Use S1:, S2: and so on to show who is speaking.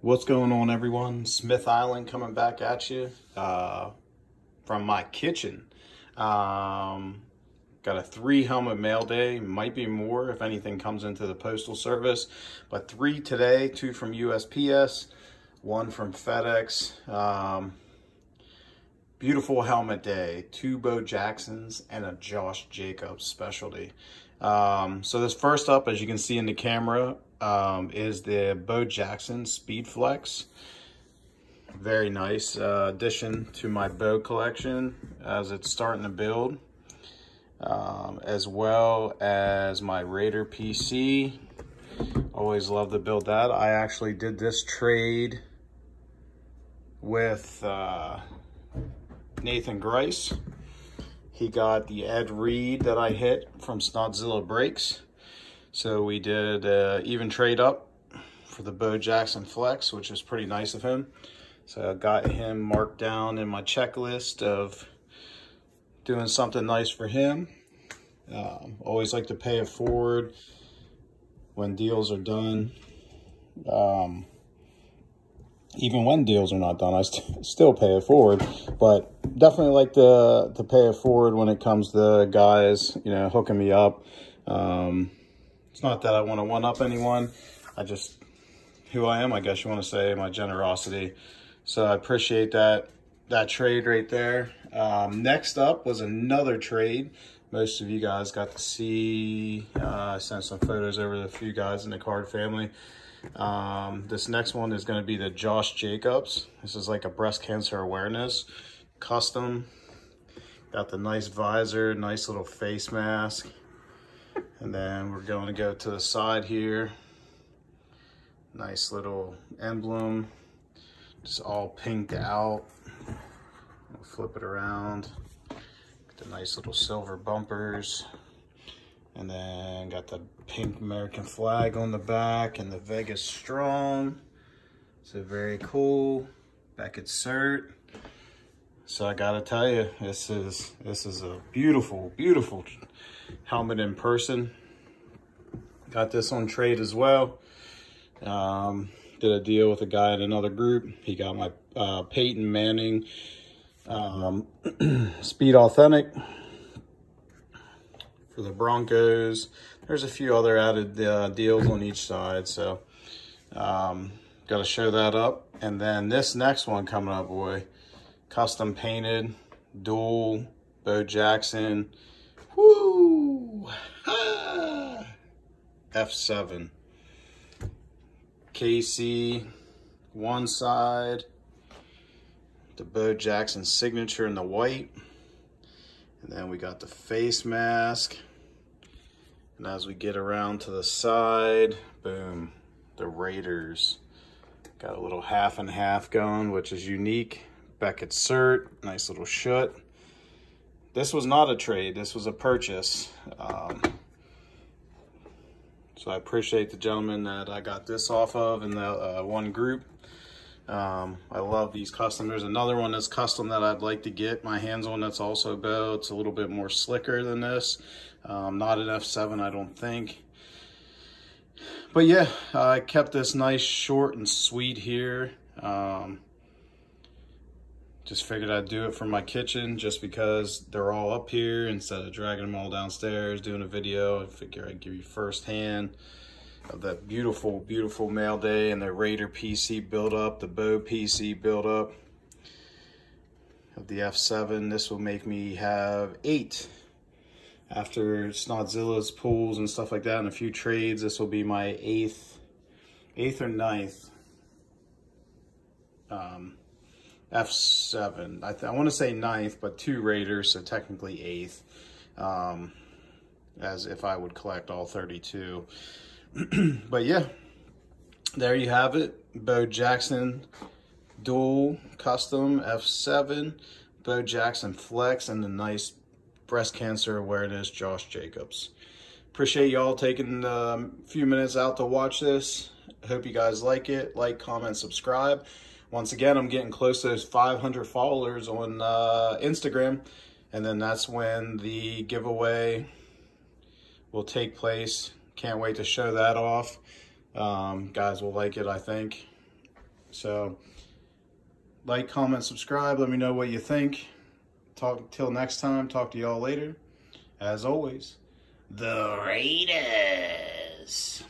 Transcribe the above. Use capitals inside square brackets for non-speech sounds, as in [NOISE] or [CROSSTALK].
S1: What's going on everyone? Smith Island coming back at you uh, from my kitchen. Um, got a three helmet mail day, might be more if anything comes into the postal service, but three today, two from USPS, one from FedEx. Um, beautiful helmet day, two Bo Jacksons and a Josh Jacobs specialty. Um, so this first up, as you can see in the camera, um, is the Bo Jackson Speed Flex. Very nice uh, addition to my Bo collection as it's starting to build. Um, as well as my Raider PC. Always love to build that. I actually did this trade with uh, Nathan Grice. He got the Ed Reed that I hit from Snotzilla Breaks. So we did uh, even trade up for the Bo Jackson Flex, which was pretty nice of him. So I got him marked down in my checklist of doing something nice for him. Um, always like to pay it forward when deals are done. Um, even when deals are not done, I st still pay it forward. But definitely like to, to pay it forward when it comes to guys, you know, hooking me up. Um, it's not that I want to one-up anyone. I just, who I am, I guess you want to say, my generosity. So I appreciate that, that trade right there. Um, next up was another trade. Most of you guys got to see, uh, I sent some photos over to a few guys in the card family. Um, this next one is going to be the Josh Jacobs. This is like a breast cancer awareness custom. Got the nice visor, nice little face mask. And then we're going to go to the side here. Nice little emblem. Just all pinked out. We'll flip it around. Got the nice little silver bumpers. And then got the pink American flag on the back and the Vegas Strong. So very cool. Beckett cert. So I gotta tell you, this is this is a beautiful, beautiful helmet in person. Got this on trade as well. Um, did a deal with a guy in another group. He got my uh, Peyton Manning um, [CLEARS THROAT] Speed Authentic for the Broncos. There's a few other added uh, deals on each side, so um, got to show that up. And then this next one coming up, boy, custom painted, dual, Bo Jackson. Woo! F7. KC, one side. The Bo Jackson signature in the white. And then we got the face mask. And as we get around to the side, boom, the Raiders. Got a little half and half going, which is unique. Beckett cert, nice little shut. This was not a trade, this was a purchase. Um, so I appreciate the gentleman that I got this off of in the uh, one group. Um, I love these custom. There's another one that's custom that I'd like to get my hands on that's also Bo. It's a little bit more slicker than this. Um, not an F7, I don't think. But yeah, I kept this nice, short, and sweet here. Um, just figured I'd do it from my kitchen just because they're all up here instead of dragging them all downstairs, doing a video. I figure I'd give you firsthand of that beautiful, beautiful mail day and the Raider PC build up, the Bo PC build up of the F7. This will make me have eight. After Snotzilla's pools and stuff like that and a few trades, this will be my eighth, eighth or ninth um, F7. I, I want to say ninth, but two Raiders, so technically eighth. Um, as if I would collect all 32. [CLEARS THROAT] but yeah, there you have it. Bo Jackson dual custom F7, Bo Jackson Flex, and the nice breast cancer awareness Josh Jacobs. Appreciate y'all taking a few minutes out to watch this. Hope you guys like it. Like, comment, subscribe. Once again, I'm getting close to those 500 followers on uh, Instagram. And then that's when the giveaway will take place can't wait to show that off. Um, guys will like it, I think. So like, comment, subscribe. Let me know what you think. Talk till next time. Talk to y'all later. As always, the Raiders.